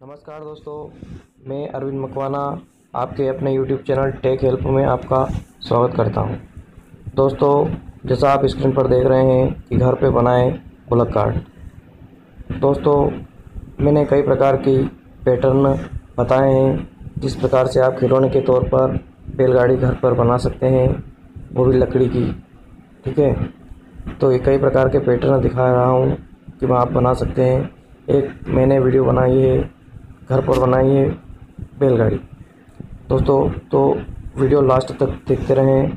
नमस्कार दोस्तों, मैं अरविंद मकवाना आपके अपने YouTube चैनल टेक हेल्प में आपका स्वागत करता हूँ। दोस्तों, जैसा आप स्क्रीन पर देख रहे हैं कि घर पे बनाए गुलक कार्ड दोस्तों, मैंने कई प्रकार की पैटर्न बताए हैं। जिस प्रकार से आप खिलौने के तौर पर बैलगाड़ी घर पर बना सकते हैं, वो भी लकड़ी की, ठीक है? तो ये कई प्रकार के पैटर्न दिखा रहा हूँ कि वह आप बना सकते हैं। एक मैंने वीडियो बनाई है घर पर बनाई है बैलगाड़ी। दोस्तों तो वीडियो लास्ट तक देखते रहें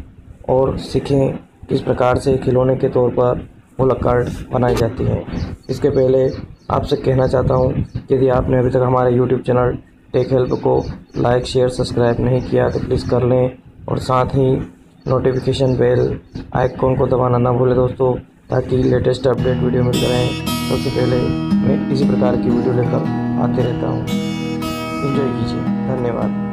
और सीखें किस प्रकार से खिलौने के तौर पर मुलक कार्ड बनाई जाती हैं। इसके पहले आपसे कहना चाहता हूँ, यदि आपने अभी तक हमारे यूट्यूब चैनल टेक हेल्प को लाइक शेयर सब्सक्राइब नहीं किया तो प्लीज़ कर लें और साथ ही नोटिफिकेशन बेल आइकॉन को दबाना ना भूलें दोस्तों, ताकि लेटेस्ट अपडेट वीडियो मिलते रहें। सबसे पहले मैं इसी प्रकार की वीडियो लेकर आते रहता हूँ। एंजॉय कीजिए। धन्यवाद।